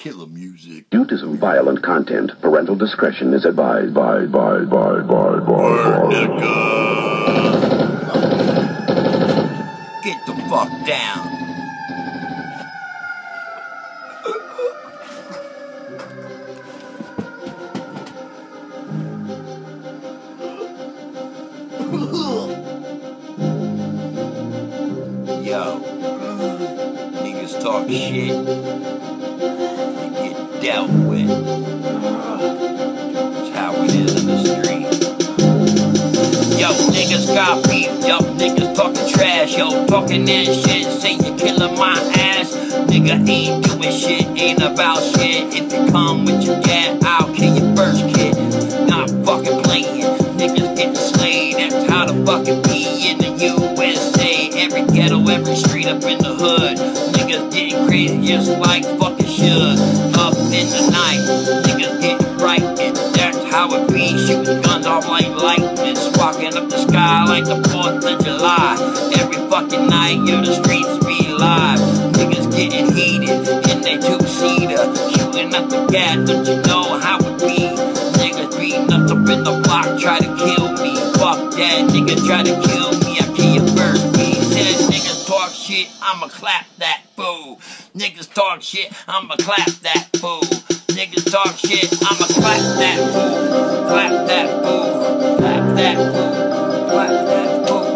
Killer music. Due to some violent content, parental discretion is advised. Bye, bye, bye, bye, bye. Get the fuck down. Yo, niggas talk shit. Dealt with. That's how it is in the street. Yo, niggas got beef. Yo, niggas talking trash. Yo, talking that shit. Say you killing my ass. Nigga ain't doing shit. Ain't about shit. If you come with your gat, I'll kill your first kid. Not fucking playing. Niggas getting slayed. That's how the fucking be in the USA. Every ghetto, every street up in the hood. Niggas getting crazy just like Shooting like lightning. Sparking up the sky like the 4th of July. Every fucking night, yo, the streets be live. Niggas getting heated in their two-seater. Shooting up the gas, don't you know how it be? Niggas beating us up in the block, try to kill me. Fuck that, niggas try to kill me. I kill you first. He said niggas talk shit, I'ma clap that fool. Niggas talk shit, I'ma clap that fool. Niggas talk shit, I'ma clap that fool. Clap that fool. Clap that fool. Clap that fool.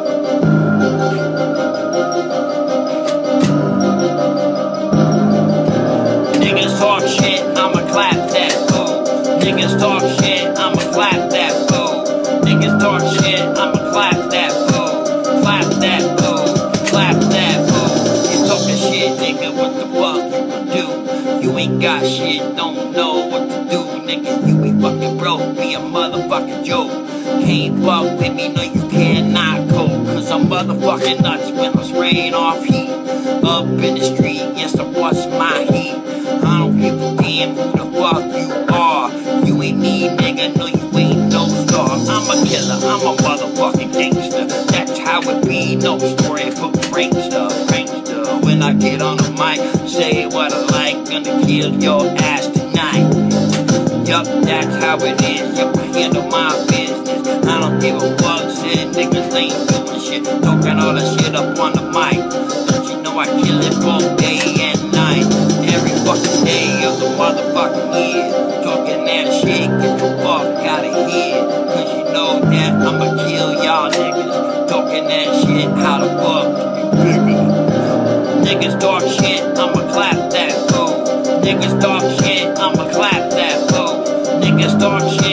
Niggas talk shit, I'ma clap that fool. Niggas talk shit, I'ma clap that fool. Niggas talk shit, I'ma clap that fool. Clap that fool. Clap that fool. You talking shit, nigga, what the fuck you do? You ain't got shit, don't know what to do, nigga. You be fucking broke, be a joke. Can't fuck with me, no, you cannot go. Cause I'm motherfucking nuts when I'm spraying off heat. Up in the street, yes, I bust my heat. I don't give a damn who the fuck you are. You ain't me, nigga, no, you ain't no star. I'm a killer, I'm a motherfucking gangster. That's how it be, no story for prankster, prankster. When I get on the mic, say what I like, gonna kill your ass tonight. Yup, that's how it is. Yup, handle my. People walk shit, niggas ain't doing shit. Talking all that shit up on the mic. Don't you know I kill it both day and night? Every fucking day of the motherfucking year. Talking that shit, get the fuck out of here. Cause you know that I'ma kill y'all niggas. Talking that shit, how the fuck you? Niggas talk shit, I'ma clap that, boo. Niggas talk shit, I'ma clap that, boo. Niggas talk shit.